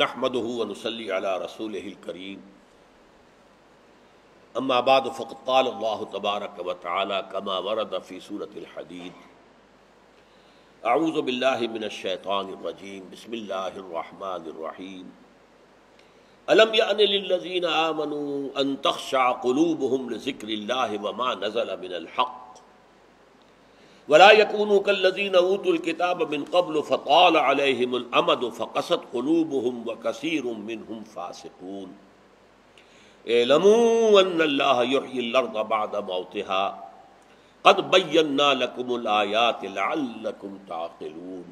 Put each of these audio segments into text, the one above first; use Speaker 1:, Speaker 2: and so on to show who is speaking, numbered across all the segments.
Speaker 1: नहमदनसली रसूल करीम अम्माबाद फ़क़ाल तबारक व ताली कमा वरद फ़ी सूरत हदीद आऊज़बिल्लिमिनशैतानरजीम बसमीम अलम यानजीन आमनु अन तख्शा क़ुलूबहुम लिज़िक्रिल्लाह व मा नज़ल मिनल हक़ वला यकून कल्लजीन ऊतुल किताब मिन कबल फ़ताल अलैहिमुल अमद फ़क़सत क़ुलूबहुम व कसीरुम मिनहुम फ़ासिकून। एलमू अन्नल्लाह युह्यिल अर्द बअद मौतिहा। क़द बय्यन्ना लकुमुल आयात लअल्लकुम ताक़िलून।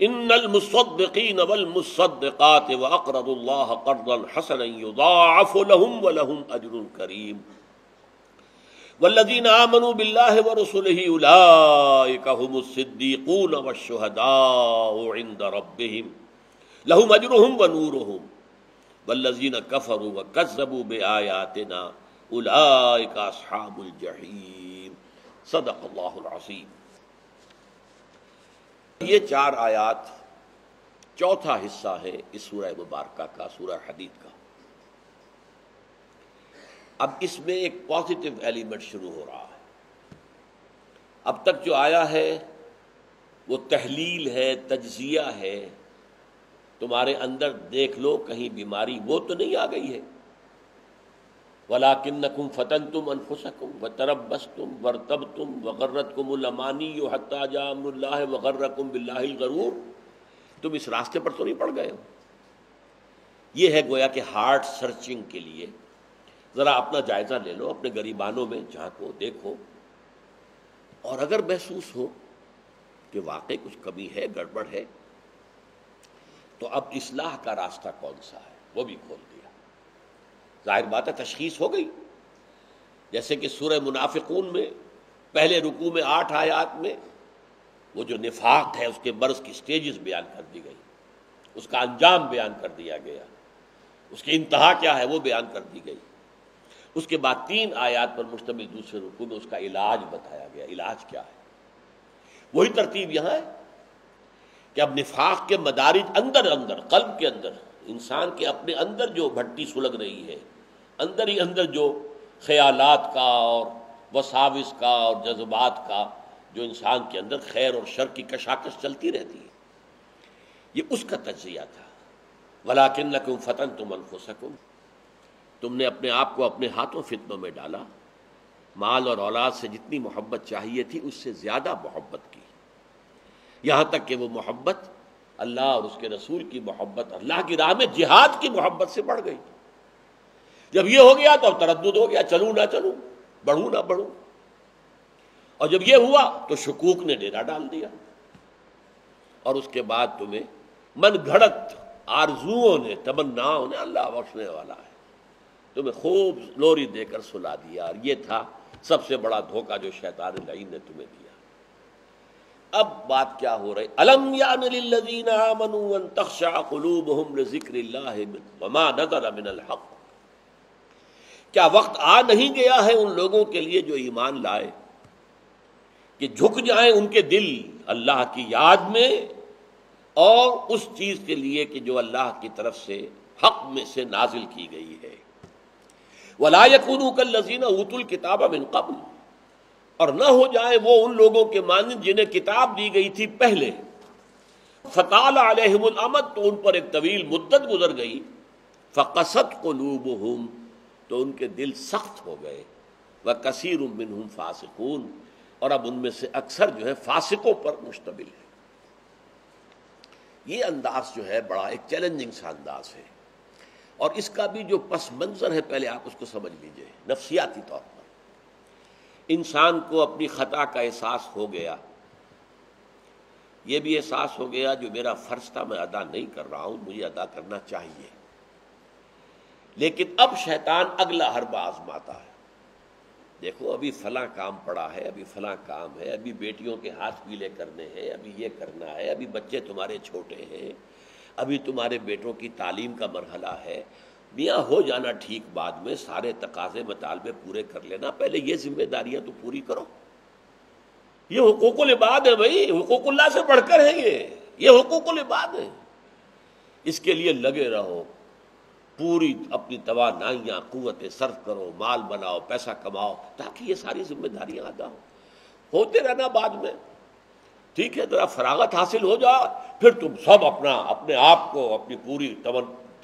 Speaker 1: इन्नल मुसद्दिक़ीन वल मुसद्दिक़ात व अक़रदुल्लाह क़र्दन हसनन युदाअफ़ु लहुम व लहुम अजरुन करीम। वल्लजीन आमनु बिल्लाहि व रसूलिहि उलाइका हुमुस्सिद्दीकून वश्शुहदाउ इंद रब्बिहिम। लहुम अजरुहुम व नूरुहुम। वल्लजीन कफरू व कज़्ज़बू बिआयातिना उलाइका अस्हाबुल जहीम। सदक़ल्लाहुल अज़ीम। ये चार आयात चौथा हिस्सा है इस सूरह मुबारका का, सूरह हदीद का। अब इसमें एक पॉजिटिव एलिमेंट शुरू हो रहा है। अब तक जो आया है, वो तहलील है तजिया है। तुम्हारे अंदर देख लो, कहीं बीमारी वो तो नहीं आ गई है। वलाकिन नकुम फ़तन तुम अनफुसकुम व तरब बस तुम वरतब तुम वगर्रत कुमलानी यो हत्ताजामल्ला वगर्रकुम बिल्लागरूर तुम इस रास्ते पर तो नहीं पड़ गए हो। ये है गोया कि हार्ट सर्चिंग के लिए ज़रा अपना जायज़ा ले लो, अपने गरीबानों में झांको देखो। और अगर महसूस हो कि वाकई कुछ कमी है, गड़बड़ है तो अब इसलाह का रास्ता कौन सा है? वो भी खोल दिया। ज़ाहिर बात है, तशखीस हो गई। जैसे कि सूर्य मुनाफिकून में, पहले रुकू में आठ आयात में, वो जो निफाक है, उसके बरस की स्टेजेस बयान कर दी गई। उसका अंजाम बयान कर दिया गया। उसकी इंतहा क्या है, वो बयान कर दी गई। उसके बाद तीन आयात पर मुश्तमिल दूसरे रुकू में उसका इलाज बताया गया। इलाज क्या है? वही तरतीब यहाँ है कि अब निफाक के मदारिज अंदर अंदर, कल्ब के अंदर, इंसान के अपने अंदर जो भट्टी सुलग रही है, अंदर ही अंदर जो ख्यालात का और वसाविस का और जज्बात का जो इंसान के अंदर खैर और शर की कशाकश चलती रहती है, ये उसका तजिया था। वलाकिन नकुम फ़तन तुम अनफुसकुम। तुमने अपने आप को अपने हाथों फितनों में डाला। माल और औलाद से जितनी मोहब्बत चाहिए थी, उससे ज़्यादा मोहब्बत की। यहाँ तक कि वो मोहब्बत अल्लाह और उसके रसूल की मोहब्बत, अल्लाह की राह में जिहाद की मोहब्बत से बढ़ गई। जब ये हो गया तो अब तरद हो गया, चलू ना चलू, बढ़ू ना बढ़ू। और जब ये हुआ तो शकूक ने डेरा डाल दिया। और उसके बाद तुम्हें मन घड़त आरजुओं ने, तमन्नाओं ने अल्लाह बख्शने वाला है। तुम्हें खूब लोरी देकर सुला दिया और ये था सबसे बड़ा धोखा जो शैतान लईन ने तुम्हें दिया। अब बात क्या हो रही? क्या वक्त आ नहीं गया है उन लोगों के लिए जो ईमान लाए? कि झुक जाए उनके दिल अल्लाह की याद में और उस चीज़ के लिए कि जो अल्लाह की तरफ़ से हक में से नाजिल की गई है। वलायकून कल लजीना ऊतुल किताब कबल। और न हो जाए वो उन लोगों के मानद जिन्हें किताब दी गई थी पहले। फ़ताल अमद तो उन पर एक तवील मुद्दत गुजर गई। फ़कसत कलूबहुम तो उनके दिल सख्त हो गए। व कसीर मिनहुम फासिकून, और अब उनमें से अक्सर जो है फासिकों पर मुश्तमिल है। ये अंदाज जो है बड़ा एक चैलेंजिंग सा अंदाज है। और इसका भी जो पस मंजर है पहले आप उसको समझ लीजिए, नफसियाती तौर पर। इंसान को अपनी खता का एहसास हो गया। यह भी एहसास हो गया जो मेरा फ़र्ज़ था, मैं अदा नहीं कर रहा हूँ, मुझे अदा करना चाहिए। लेकिन अब शैतान अगला हरबा आजमाता है। देखो, अभी फला काम पड़ा है, अभी फला काम है, अभी बेटियों के हाथ पीले करने हैं, अभी ये करना है, अभी बच्चे तुम्हारे छोटे हैं। अभी तुम्हारे बेटों की तालीम का मरहला है। मियाँ, हो जाना ठीक बाद में, सारे तकाजे मतालबे पूरे कर लेना। पहले ये जिम्मेदारियाँ तो पूरी करो। ये हुकूकुल लिबाद है भाई, हुकूकुल्ला से बढ़कर है ये। ये हुकूकुल इबाद है। इसके लिए लगे रहो। पूरी अपनी तोानाइयाँ कुतें सर्फ करो, माल बनाओ, पैसा कमाओ, ताकि ये सारी जिम्मेदारियाँ अदा हो। होते रहना बाद में। ठीक है जरा फरागत हासिल हो जाए फिर तुम सब अपना, अपने आप को, अपनी पूरी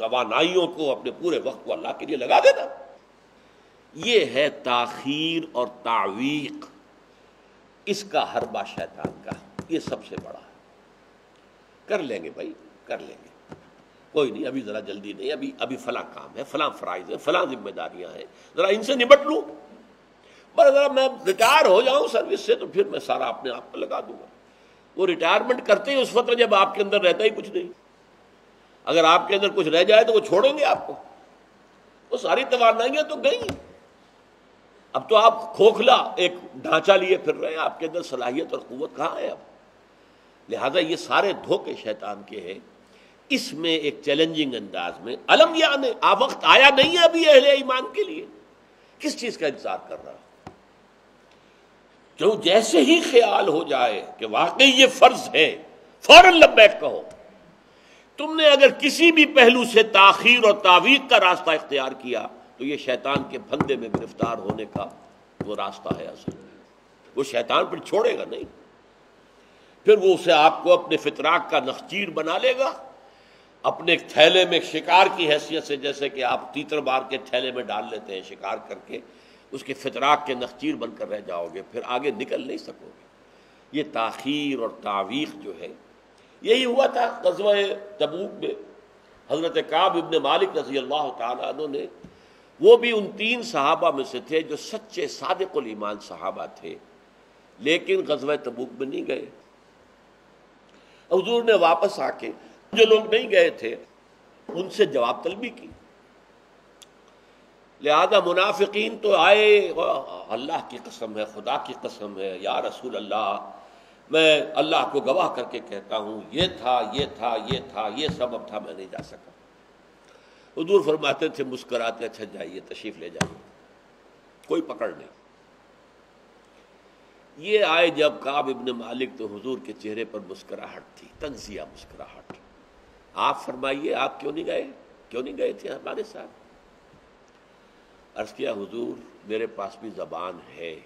Speaker 1: तोानाइयों को अपने पूरे वक्त को अल्लाह के लिए लगा देना। ये है ताखीर और तावीक। इसका हरबा शैतान का, ये सबसे बड़ा है। कर लेंगे भाई, कर लेंगे। कोई नहीं, अभी जरा जल्दी नहीं, अभी अभी फला काम है, फला फराइज है, फला जिम्मेदारियाँ हैं। जरा इनसे निपट लू। पर अगर मैं रिटायर हो जाऊँ सर्विस से तो फिर मैं सारा अपने आप को लगा दूँगा। वो रिटायरमेंट करते ही उस वक्त जब आपके अंदर रहता ही कुछ नहीं। अगर आपके अंदर कुछ रह जाए तो वो छोड़ेंगे आपको। वो सारी तवानाइयाँ तो गई। अब तो आप खोखला एक ढांचा लिए फिर रहे हैं, आपके अंदर सलाहियत और कुत कहाँ है अब? लिहाजा ये सारे धोखे शैतान के हैं। इसमें एक चैलेंजिंग अंदाज में, अलम या आ वक्त आया नहीं है अभी अहले ईमान के लिए। किस चीज़ का इंतज़ार कर रहा क्यों जैसे ही ख्याल हो जाए कि वाकई ये फ़र्ज़ है, फ़ौरन लब्बैक कहो। तुमने अगर किसी भी पहलू से ताखीर और तावीक का रास्ता इख्तियार किया तो ये शैतान के फंदे में गिरफ़्तार होने का वो रास्ता है असल। वो शैतान फिर छोड़ेगा नहीं। फिर वो उसे आपको अपने फितराक का नखचीर बना लेगा, अपने थैले में शिकार की हैसियत से, जैसे कि आप तीतर बार के थैले में डाल लेते हैं शिकार करके उसके फितराक के नखचीर बनकर रह जाओगे, फिर आगे निकल नहीं सकोगे। ये ताखीर और तावीख जो है, यही हुआ था कस्ब तबूक में। हज़रत काब इबन मालिक रज़ी अल्लाह तु ने, वो भी उन तीन सहाबा में से थे जो सच्चे सादकुल ईमान सहाबा थे, लेकिन गजब तबूक में नहीं गए। हजूर ने वापस आके, जो लोग नहीं गए थे, उनसे जवाब तलबी की। लिहाजा मुनाफिकीन तो आए, अल्लाह की कसम है, खुदा की कसम है, या रसूल अल्लाह, मैं अल्लाह को गवाह करके कहता हूँ, ये था ये था ये था, ये सबब था, मैं नहीं जा सका। हजूर फरमाते थे, मुस्कराते अच्छा जाइए, तशरीफ़ ले जाइए। कोई पकड़ नहीं। ये आए जब काब इबन मालिक तो हुजूर के चेहरे पर मुस्कुराहट थी, तंजिया मुस्कुराहट। आप फरमाइए, आप क्यों नहीं गए? क्यों नहीं गए थे हमारे साथ? अर्ज़ किया, हुजूर, मेरे पास भी जबान है।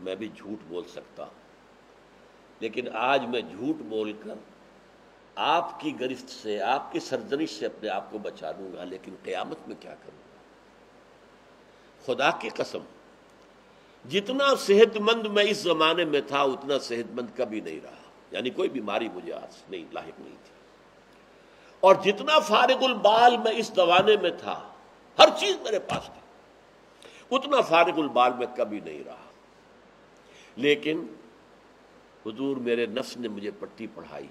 Speaker 1: मैं भी झूठ बोल सकता हूँ। लेकिन आज मैं झूठ बोलकर आपकी गिरफ्त से, आपकी सरजनिश से अपने आप को बचा लूँगा, लेकिन क़यामत में क्या करूँगा? खुदा की कसम, जितना सेहतमंद मैं इस जमाने में था, उतना सेहतमंद कभी नहीं रहा। यानी कोई बीमारी मुझे आज नहीं, लायक नहीं थी। और जितना फारिगुल बाल मैं इस जमाने में था हर चीज़ मेरे पास थी। उतना फारिगुल बाल में कभी नहीं रहा। लेकिन हुजूर मेरे नफ्स ने मुझे पट्टी पढ़ाई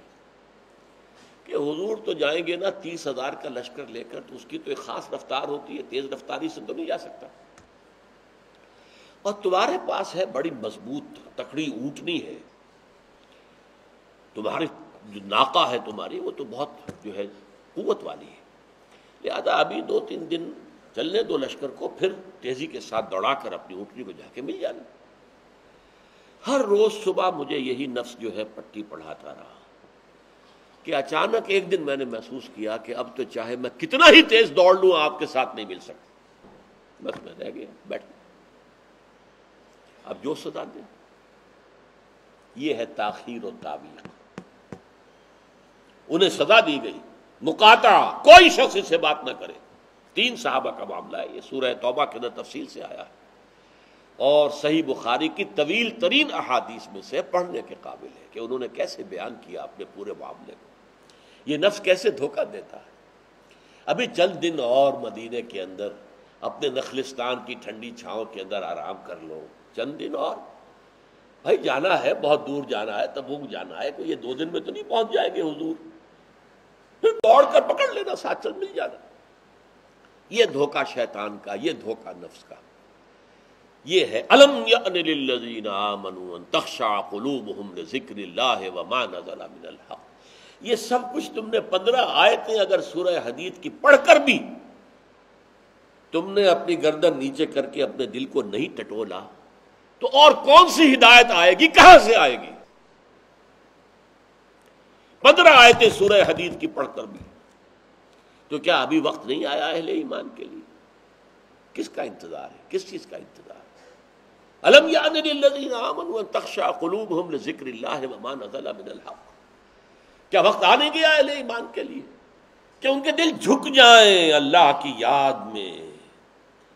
Speaker 1: कि हुजूर तो जाएँगे ना तीस हज़ार का लश्कर लेकर तो उसकी तो एक खास रफ्तार होती है, तेज रफ्तारी से तो नहीं जा सकता। और तुम्हारे पास है बड़ी मज़बूत, तकड़ी ऊंटनी है। तुम्हारी जो नाका है तुम्हारी, वो तो बहुत जो है कुत वाली है। लिहाजा अभी दो तीन दिन चलने दो लश्कर को, फिर तेज़ी के साथ दौड़ाकर अपनी ऊँटनी को जाके मिल जाना। हर रोज सुबह मुझे यही नफ्स जो है पट्टी पढ़ाता रहा कि अचानक एक दिन मैंने महसूस किया कि अब तो चाहे मैं कितना ही तेज दौड़ लू, आपके साथ नहीं मिल सकता। बस मैं रह गया, बैठ अब जो सदा दे ये है ताखीर और ताबीर। उन्हें सजा दी गई। मुकाता, कोई शख्स इससे बात ना करे। तीन साहबा का मामला है, ये सूरह तौबा के अंदर तफसील से आया है। और सही बुखारी की तवील तरीन अहादीस में से पढ़ने के काबिल है कि उन्होंने कैसे बयान किया अपने पूरे मामले को। ये नफ्स कैसे धोखा देता है? अभी चंद दिन और मदीने के अंदर अपने नखलिस्तान की ठंडी छाओं के अंदर आराम कर लो, चंद दिन और। भाई, जाना है, बहुत दूर जाना है, तबूक जाना है, कोई ये दो दिन में तो नहीं पहुँच जाएँगे हुजूर। फिर दौड़ कर पकड़ लेना, साथ चल मिल जाना। ये धोखा शैतान का, ये धोखा नफ्स का। ये है, अलम ये सब कुछ तुमने पंद्रह आयतें अगर सूरह हदीद की पढ़कर भी तुमने अपनी गर्दन नीचे करके अपने दिल को नहीं टटोला तो और कौन सी हिदायत आएगी, कहाँ से आएगी? पंद्रह आयतें सूरह हदीद की पढ़कर भी। तो क्या अभी वक्त नहीं आया अहले ईमान के लिए? किसका इंतज़ार है? किस चीज़ का इंतज़ार अलम यादीन क्या वक्त आने गया अहले ईमान के लिए? कि उनके दिल झुक जाएँ अल्लाह की याद में?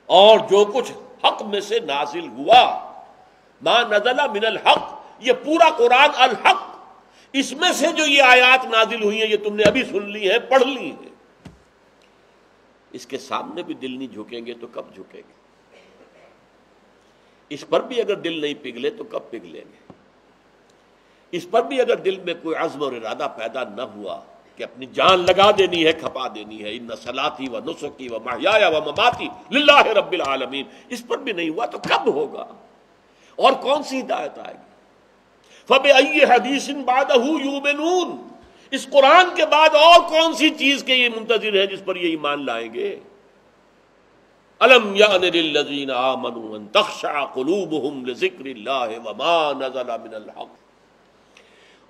Speaker 1: और जो कुछ हक में से नाजिल हुआ, माँ नजला मिनल हक, ये पूरा कुरान अल हक। इसमें से जो ये आयात नाजिल हुई है, ये तुमने अभी सुन ली है, पढ़ ली है। इसके सामने भी दिल नहीं झुकेंगे तो कब झुकेंगे? इस पर भी अगर दिल नहीं पिघले तो कब पिघलेंगे? इस पर भी अगर दिल में कोई अज़म और इरादा पैदा न हुआ कि अपनी जान लगा देनी है, खपा देनी है इन सलाती व नुसकी व माहिया व ममाती लाह रब्बिल आलमीन, इस पर भी नहीं हुआ तो कब होगा? और कौन सी हिदायत आएगी? फब हदीस बादहू यूबनून इस कुरान के बाद और कौन सी चीज़ के ये मुंतजर है जिस पर ये ईमान लाएँगे?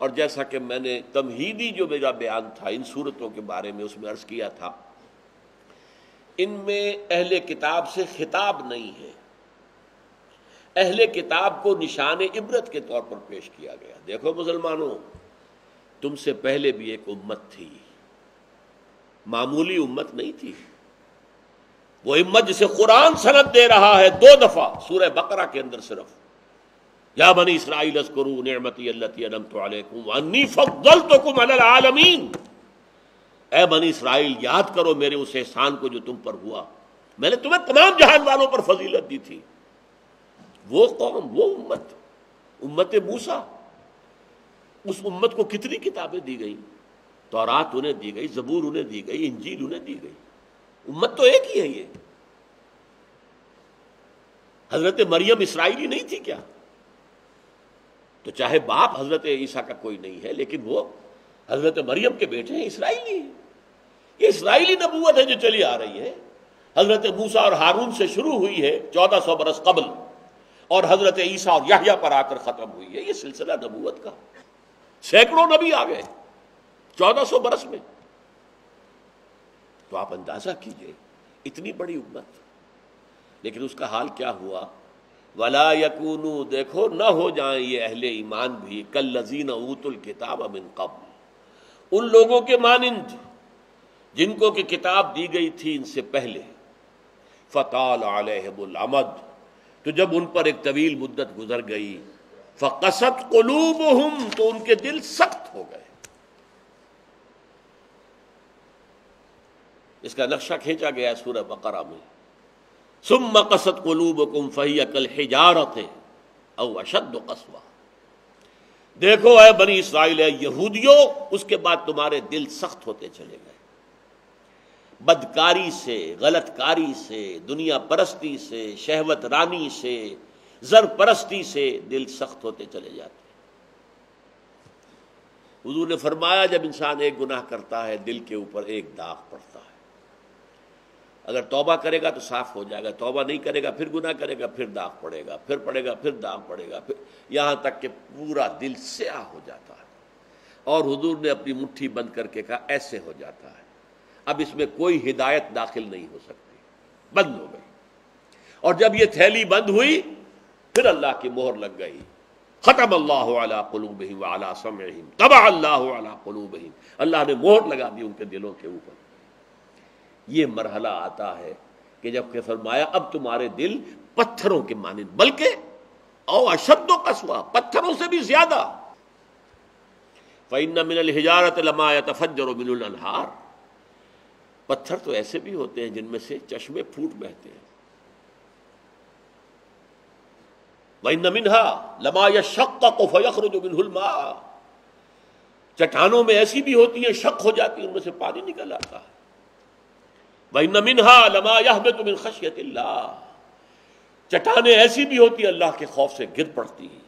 Speaker 1: और जैसा कि मैंने तमहीदी जो मेरा बयान था, इन सूरतों के बारे में उसमें अर्ज़ किया था, इनमें अहले किताब से खिताब नहीं है। अहले किताब को निशान इबरत के तौर पर पेश किया गया। देखो मुसलमानों तुमसे पहले भी एक उम्मत थी। मामूली उम्मत नहीं थी। वो इम्मत जिसे कुरान सनत दे रहा है दो दफ़ा, सूरह बकरा के अंदर सिर्फ़। या बनी इसराइल अस्करू आलमीन। ए बनी इसराइल, याद करो मेरे उस एहसान को जो तुम पर हुआ। मैंने तुम्हें तमाम जहान वालों पर फजीलत दी थी। वो कौम, वो उम्मत उम्मत मूसा। उस उम्मत को कितनी किताबें दी गई? तौरात उन्हें दी गई, जबूर उन्हें दी गई, इंजील उन्हें दी गई। उम्मत तो एक ही है ये। हज़रत मरियम इसराइली नहीं थी क्या? तो चाहे बाप हज़रत ईसा का कोई नहीं है, लेकिन वो हज़रत मरियम के बेटे हैं, इसराइली ये इसराइली नबूत है जो चली आ रही है। हज़रत मूसा और हारून से शुरू हुई है, चौदह सौ बरस कबल। और हज़रत ईसा और याहिया पर आकर खत्म हुई है। ये सिलसिला नबूत का। सैकड़ों नबी आ गए, चौदह सौ बरस में। तो आप अंदाज़ा कीजिए, इतनी बड़ी उम्मत। लेकिन उसका हाल क्या हुआ? वला यकूनू, देखो, न हो जाए ये अहले ईमान भी, कल लजीन ऊतुल किताब अमिन कब उन लोगों के मानिंद, जिनको की किताब दी गई थी इनसे पहले। फ़ताल आलमद तो जब उन पर एक तवील मुद्दत गुजर गई फ़कसत कलूब हम तो उनके दिल सख्त हो गए। इसका नक्शा खींचा गया सूरह बकरा में। सुम कसत कलूब कुम फ़हिया कल हिजारत, अव अशद कसवा। देखो है बनी इसराइल है यहूदियों, उसके बाद तुम्हारे दिल सख्त होते चले गए। बदकारी से, गलतकारी से, दुनिया परस्ती से, शहवत रानी से जर परस्ती से दिल सख्त होते चले जाते हजूर ने फरमाया, जब इंसान एक गुनाह करता है, दिल के ऊपर एक दाग पड़ता है। अगर तौबा करेगा तो साफ़ हो जाएगा, तौबा नहीं करेगा फिर गुना करेगा, फिर दाग पड़ेगा, फिर पड़ेगा, फिर दाग पड़ेगा, फिर यहाँ तक कि पूरा दिल स्याह हो जाता है। और हुजूर ने अपनी मुट्ठी बंद करके कहा, ऐसे हो जाता है। अब इसमें कोई हिदायत दाखिल नहीं हो सकती। बंद हो गई। और जब यह थैली बंद हुई फिर अल्लाह की मोहर लग गई। खत्म अल्लाह कलूबहिम अला समहिम तबा अल्लाह कलूबहिम। अल्लाह ने मोहर लगा दी उनके दिलों के ऊपर। ये मरहला आता है कि जब के फरमाया, अब तुम्हारे दिल पत्थरों के माने बल्कि और अशब्दों कसवा, पत्थरों से भी ज़्यादा। फ़ैन मिनल हिजारत लमाया तफजर मिनुल अनहार। पत्थर तो ऐसे भी होते हैं जिनमें से चश्मे फूट बहते हैं। वही नमिनहा लमा या शक जो चट्टानों में ऐसी भी होती है, शक हो जाती है, उनमें से पानी निकल आता है। वही नमिनहा लमा यह में तुम खशियत चट्टाने ऐसी भी होती है, अल्लाह के खौफ से गिर पड़ती हैं।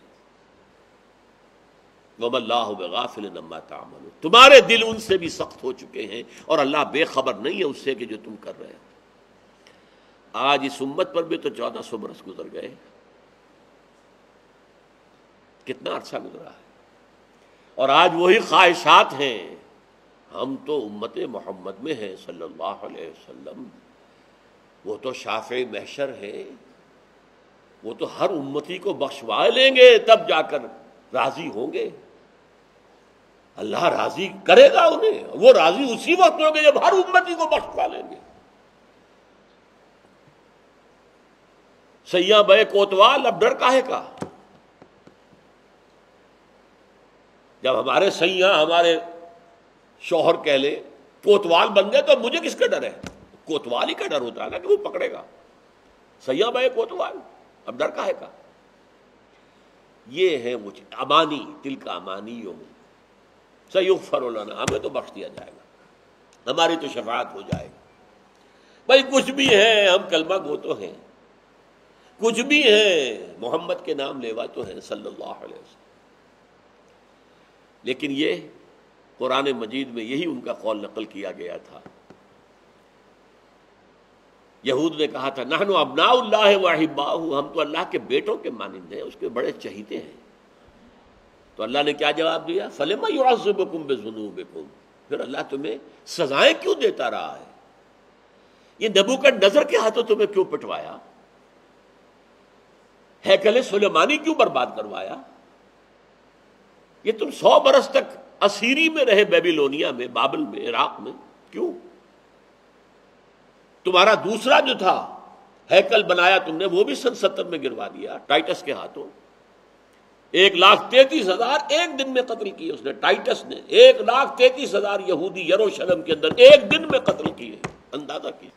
Speaker 1: तामल तुम्हारे दिल उनसे भी सख्त हो चुके हैं, और अल्लाह बेखबर नहीं है उससे कि जो तुम कर रहे हो। आज इस उम्मत पर भी तो चौदह सौ बरस गुजर गए। कितना अच्छा गुजरा है। और आज वही ख्वाहिशात हैं। हम तो उम्मत मोहम्मद में हैं, सल्लल्लाहु अलैहि वसल्लम। वो तो शाफ महशर है। वो तो हर उम्मती को बख्शवा लेंगे, तब जाकर राज़ी होंगे। अल्लाह राज़ी करेगा उन्हें, वो राज़ी उसी वक्त होंगे जब हर उम्मती को बख्शवा लेंगे। सैया बे कोतवाल अब डर काहे का? जब हमारे सैया, हमारे शोहर कह ले, कोतवाल बन गए तो मुझे किसका डर है? कोतवाल ही का डर होता है ना कि वो पकड़ेगा। सैया भाई कोतवाल, अब डर का है का? ये है वो अमानी, दिल का अमानी यो सयुग फरोलाना, हमें तो बख्श दिया जाएगा। हमारी तो शफात हो जाएगी। भाई, कुछ भी है, हम कलमा गो तो हैं। कुछ भी है, मोहम्मद के नाम लेवा तो है, सल्लल्लाहु अलैहि वसल्लम। लेकिन ये कुरान मजीद में यही उनका कौल नकल किया गया था। यहूद ने कहा था, नहनो अबनाउल्लाह वाहिबाहू, हम तो अल्लाह के बेटों के मानिंदे हैं, उसके बड़े चहीते हैं। तो अल्लाह ने क्या जवाब दिया? फलेमा युआजुबकुम बेजुनूबकुम। फिर अल्लाह तुम्हें सजाएँ क्यों देता रहा है? ये नबू का नज़र के हाथों तुम्हें क्यों पिटवाया? हैकल सुलेमानी क्यों बर्बाद करवाया? ये तुम सौ बरस तक असीरी में रहे बेबीलोनिया में, बाबल में, इराक में। क्यों? तुम्हारा दूसरा जो था, हैकल बनाया तुमने, वो भी सन सत्तर में गिरवा दिया, टाइटस के हाथों। एक लाख तैतीस हज़ार एक दिन में कत्ल किए उसने, टाइटस ने। एक लाख तैतीस हज़ार यहूदी यरूशलेम के अंदर एक दिन में कत्ल किए, अंदाज़ा किया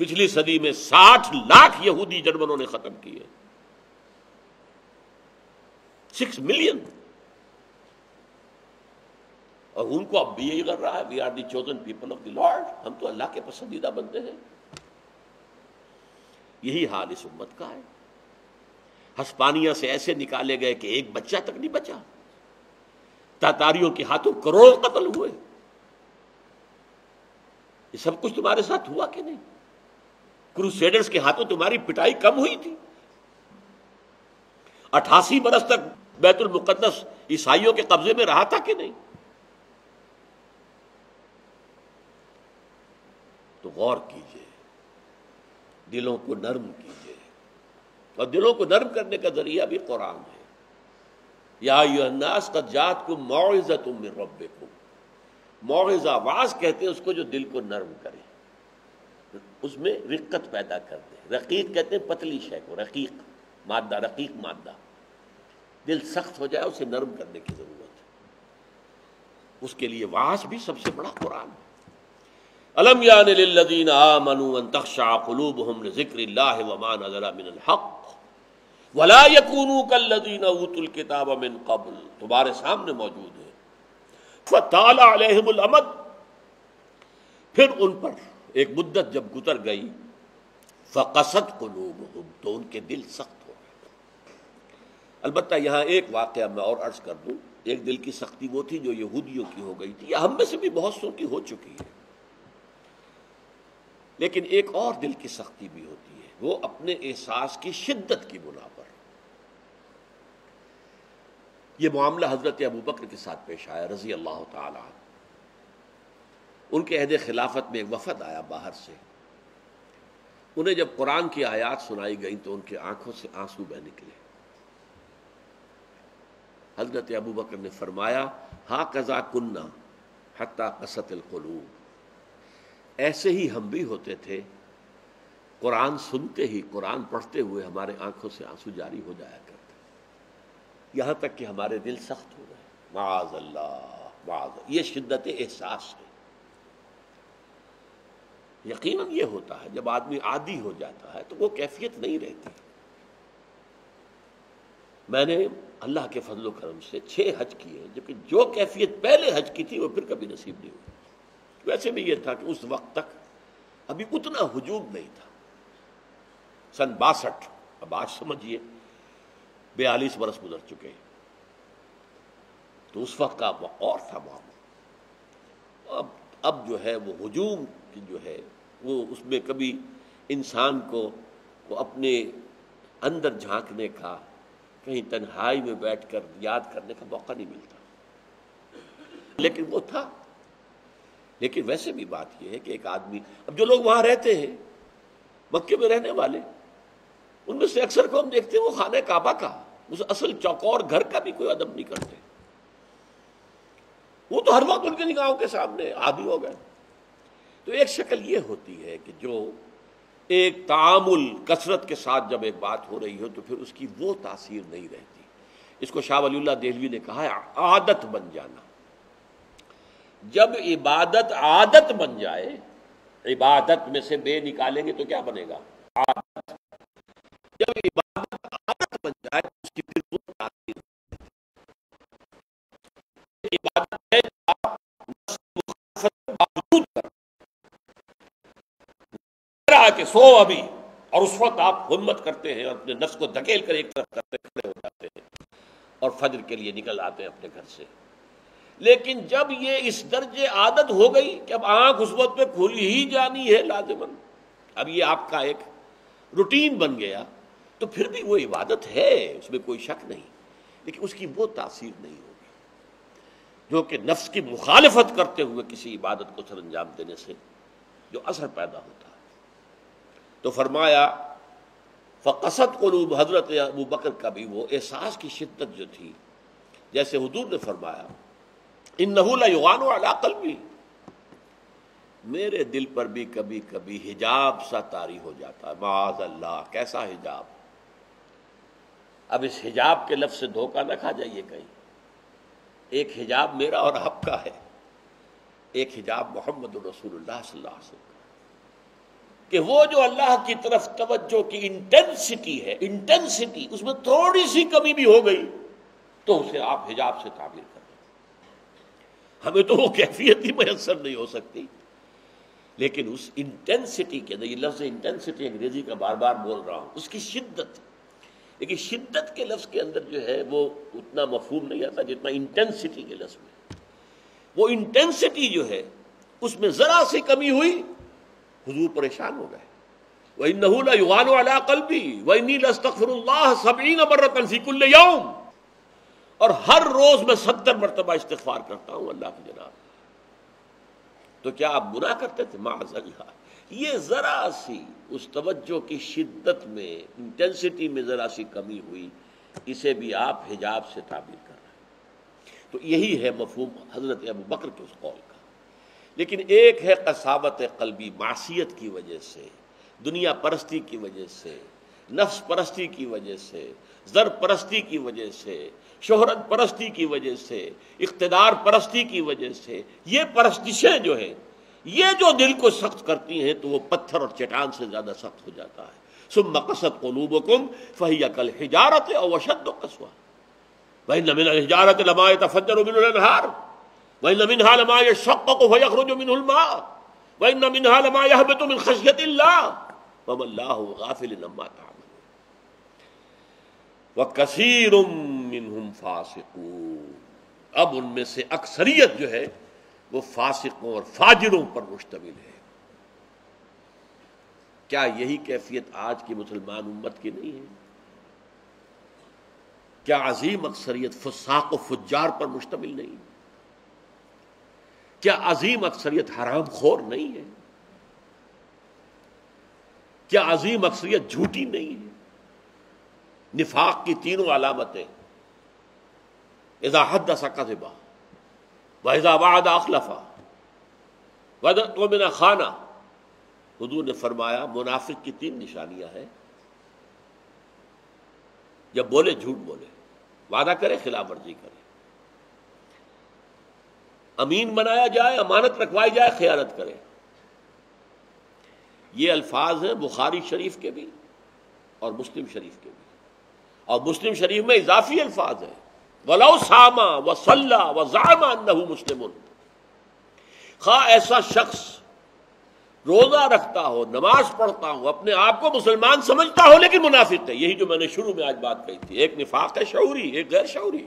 Speaker 1: पिछली सदी में साठ लाख यहूदी जर्मनों ने खत्म किए। सिक्स मिलियन और उनको अब भी यही कर रहा है we are the chosen people of the lord हम तो अल्लाह के पसंदीदा बनते हैं। यही हाल इस उम्मत का है। हस्पानिया से ऐसे निकाले गए कि एक बच्चा तक नहीं बचा। तातारियों के हाथों करोड़ कत्ल हुए। ये सब कुछ तुम्हारे साथ हुआ कि नहीं? क्रूसेडर्स के हाथों तुम्हारी पिटाई कम हुई थी। अठासी बरस तक बैतुल मुकद्दस ईसाइयों के कब्जे में रहा था कि नहीं? तो गौर कीजिए, दिलों को नर्म कीजिए। और दिलों को नर्म करने का ज़रिया भी कुरान है। या युन्नास का जात को मुआवजा तुम रब को मुआवजा आवाज़ कहते हैं उसको जो दिल को नर्म करे। उसमें रिक्कत पैदा कर दे रकीक कहते हैं पतली शय को, रकीक। मादा, रकीक मादा। दिल सख्त हो जाए, उसे नर्म करने की ज़रूरत है। उसके लिए वास भी सबसे बड़ा कुरान है। अलम यानदीन आमनु तखशाक़लूबहम ज़िक्र वमान मिन हक़। वला यकूनू कल्लदीन ऊतुल किताब मिन कबल। तुम्हारे सामने मौजूद है। फ़तालमद फिर उन पर एक मुद्दत जब गुजर गई, फ़कसत कलूब तो उनके दिल सख्त अलबत्त यहाँ एक वाक़ मैं और अर्ज़ कर दूँ, एक दिल की सख्ती वो थी जो यहूदियों की हो गई थी, या हम में से भी बहुत सौ की हो चुकी है। लेकिन एक और दिल की सख्ती भी होती है, वो अपने एहसास की शिद्दत की बुना पर। यह मामला हज़रत अबू बकर के साथ पेश आया रज़ी अल्लाह तला अहद खिलाफत में एक वफद आया बाहर से। उन्हें जब कुरान की आयात सुनाई गई तो उनकी आँखों से आँसू बह निकले। हज़रत अबू बकर ने फरमाया हा कजा कुन्ना हत्ता कसतल कलूब. ऐसे ही हम भी होते थे। कुरान सुनते ही, कुरान पढ़ते हुए हमारे आँखों से आँसू जारी हो जाया करते। यहाँ तक कि हमारे दिल सख्त हो गए। माज अल्लाह माज ये शिद्दत एहसास है। यकीनन ये होता है, जब आदमी आदि हो जाता है तो वो कैफियत नहीं रहती। मैंने अल्लाह के फजल करम से छह हज किए जबकि जो कैफियत पहले हज की थी वो फिर कभी नसीब नहीं हुई। वैसे भी यह था कि उस वक्त तक अभी उतना हजूम नहीं था। सन बासठ अब आज समझिए बयालीस बरस गुजर चुके हैं। तो उस वक्त का वह और था मामला। अब अब जो है वो हजूम की जो है वो उसमें कभी इंसान को, को अपने अंदर झांकने का कहीं तन्हाई में बैठकर याद करने का मौका नहीं मिलता। लेकिन वो था। लेकिन वैसे भी बात यह है कि एक आदमी, अब जो लोग वहाँ रहते हैं, मक्के में रहने वाले, उनमें से अक्सर को हम देखते हैं वो खाने काबा का। उस असल चौकोर घर का भी कोई अदब नहीं करते। वो तो हर वक्त उनके निगाहों के सामने आदि हो गए। तो एक शक्ल ये होती है कि जो एक तामुल कसरत के साथ जब एक बात हो रही हो तो फिर उसकी वो तासीर नहीं रहती। इसको शाह वलील्ला देहलवी ने कहा है, आदत बन जाना। जब इबादत आदत बन जाए, इबादत में से बे निकालेंगे तो क्या बनेगा? आदत। जब इबादत आदत बन जाए तो उसकी फिर वो के सो अभी। और उस वक्त आप हिम्मत करते हैं और अपने नफ्स को धकेल कर एक तरफ़ करते खड़े हो जाते हैं और फजर के लिए निकल आते हैं अपने घर से। लेकिन जब ये इस दर्जे आदत हो गई कि अब आँख उस वक्त पे खुली ही जानी है लाजमन, अब ये आपका एक रूटीन बन गया तो फिर भी वो इबादत है, उसमें कोई शक नहीं। लेकिन उसकी वो तासीर नहीं होगी, जो कि नफ्स की मुखालफत करते हुए किसी इबादत को सर अंजाम देने से जो असर पैदा होता तो फरमाया, फ़कसत कलूब हज़रत अबू बकर का भी वो एहसास की शिद्दत जो थी। जैसे हजूर ने फरमाया इन नहूला अलाकल भी मेरे दिल पर भी कभी कभी हिजाब सा तारी हो जाता है। माज अल्लाह कैसा हिजाब? अब इस हिजाब के लफ्ज से धोखा ना खा जाइए कहीं। एक हिजाब मेरा और आपका है। एक हिजाब मोहम्मद रसूलुल्लाह सल्लल्लाहु अलैहि वसल्लम कि वो जो अल्लाह की तरफ़ तवज्जो की इंटेंसिटी है इंटेंसिटी उसमें थोड़ी सी कमी भी हो गई तो उसे आप हिजाब से ताबीर कर हमें तो वो कैफियत ही मैसर नहीं हो सकती। लेकिन उस इंटेंसिटी के अंदर लफ्ज इंटेंसिटी अंग्रेज़ी का बार बार बोल रहा हूँ, उसकी शिद्दत। लेकिन शिद्दत के लफ्ज के अंदर जो है, वो उतना मफहूम नहीं आता जितना इंटेंसिटी के लफ्ज में। वो इंटेंसिटी जो है, उसमें जरा सी कमी हुई हुजूर परेशान हो गए। वही नहूला कल भी वही नील यौम। और हर रोज मैं सत्तर मरतबा इस्तफार करता हूँ अल्लाह के जनाब। तो क्या आप बुरा करते थे? माजल्ला ये जरा सी उस तवज्जो की शिद्दत में इंटेंसिटी में जरा सी कमी हुई, इसे भी आप हिजाब से ताबीर कर रहे हैं। तो यही है मफहूम हज़रत अबू बकर के उस कौल। लेकिन एक है कसावत कलबी मासीत की वजह से, दुनिया परस्ती की वजह से, नफ्स परस्ती की वजह से, जर परस्ती की वजह से, शोहरत परस्ती की वजह से, इकतदार परस्ती की वजह से, ये परस्तिशें जो है, ये जो दिल को सख्त करती हैं तो वो पत्थर और चटान से ज़्यादा सख्त हो जाता है। सुम मकसद कलूबकुम, फहिया कल हिजारत और वशद कसवा। वही नमिन हिजारत लमाए तफजर मिनहार अब उनमें से अक्सरियत जो है वो फासिकों और फाजिरों पर मुश्तमिल है क्या यही कैफियत आज की मुसलमान उम्मत की नहीं है क्या अजीम अक्सरियत फुसाक फुजार पर मुश्तमिल नहीं क्या अजीम अक्सरियत हराम खोर नहीं है? क्या अजीम अक्सरियत झूठी नहीं है? निफाक की तीनों अलामतें। इजा हद सकबा वजा वाद अखलफा। वद तो बिना खाना। हजूर ने फरमाया, मुनाफिक की तीन निशानियाँ हैं। जब बोले, झूठ बोले। वादा करे, खिलाफ वर्जी करे। अमीन बनाया जाए, अमानत रखवाई जाए, ख्यालत करे। ये अल्फाज हैं बुखारी शरीफ के भी और मुस्लिम शरीफ के भी। और मुस्लिम शरीफ में इजाफी अल्फाज है। वलो सामा, व सल्ला, व जामा नहू मुस्लिम खा, ऐसा शख्स रोजा रखता हो, नमाज़ पढ़ता हो, अपने आप को मुसलमान समझता हो, लेकिन मुनाफिक है। यही जो मैंने शुरू में आज बात कही थी। एक निफाक है शौरी, एक गैर शौरी।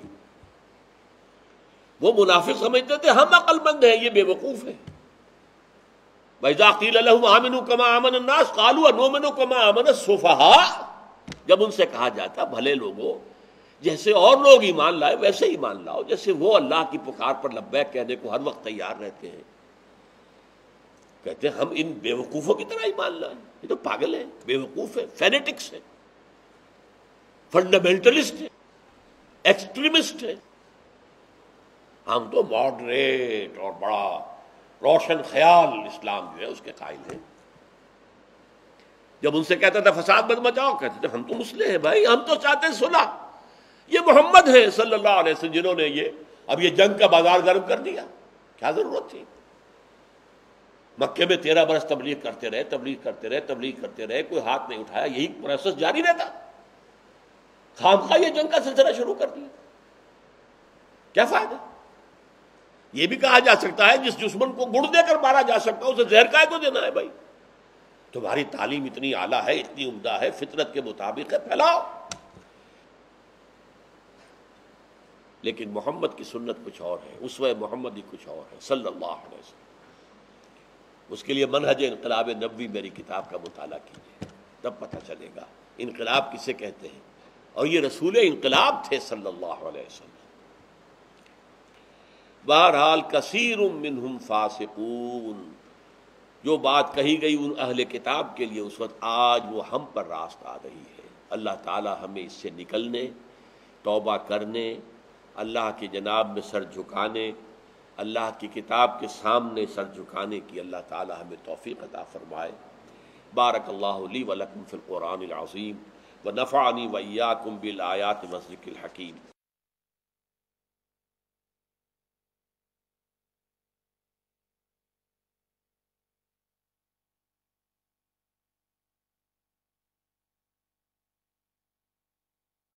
Speaker 1: वो मुनाफिक समझते थे, हम अकलमंद हैं, ये बेवकूफ़ है। वैजाकील आमिन कमा अमन नास कालू नोमनो कमा अमन सोफहा जब उनसे कहा जाता, भले लोगों, जैसे और लोग ईमान लाए, वैसे ही मान लाओ। जैसे वो अल्लाह की पुकार पर लब्बैक कहने को हर वक्त तैयार रहते हैं। कहते हैं, हम इन बेवकूफ़ों की तरह ईमान लाए। ये तो पागल है, बेवकूफ़ है, फेनेटिक्स है, फंडामेंटलिस्ट है, एक्सट्रीमिस्ट है। हम तो मॉडरेट और बड़ा रोशन ख्याल इस्लाम जो है उसके कायल हैं। जब उनसे कहता था, फसाद मत मचाओ, कहते थे, हम तो मुस्लिम हैं भाई, हम तो चाहते हैं सुना। ये मोहम्मद है सल्लल्लाहु अलैहि वसल्लम, जिन्होंने ये, अब ये जंग का बाज़ार गर्म कर दिया। क्या ज़रूरत थी? मक्के में तेरह बरस तबलीग करते रहे, तबलीग करते रहे, तबलीग करते रहे, कोई हाथ नहीं उठाया, यही प्रोसेस जारी रहता। खाम खा ये जंग का सिलसिला शुरू कर दिया। क्या फ़ायदा? ये भी कहा जा सकता है, जिस दुश्मन को गुड़ देकर मारा जा सकता है, उसे जहर काय को देना है भाई। तुम्हारी तालीम इतनी आला है, इतनी उम्दा है, फितरत के मुताबिक है, फैलाओ। लेकिन मोहम्मद की सुन्नत कुछ और है उस मोहम्मद ही कुछ और है, सल्लल्लाहु अलैहि वसल्लम। उसके लिए मनहज इनकलाब नबी मेरी किताब का मुताला कीजिए, तब पता चलेगा, इनकलाब किसे कहते हैं। और ये रसूल इनकलाब थे, सल्लल्लाहु अलैहि वसल्लम। बहरहाल कसीर मिनहुम फासिकून। जो बात कही गई उन अहल किताब के लिए उस वक्त, आज वो हम पर रास्त आ रही है। अल्लाह ताला हमें इससे निकलने, तौबा करने, अल्लाह के जनाब में सर झुकाने, अल्लाह की किताब के सामने सर झुकाने की अल्लाह ताला हमें तोफ़ी अता फ़रमाए। बारक अल्लाह वलकुम फ़िलक़ुरानज़ीम व नफ़ानी वैयाकुम बिल आयात मस्जिद हकीम।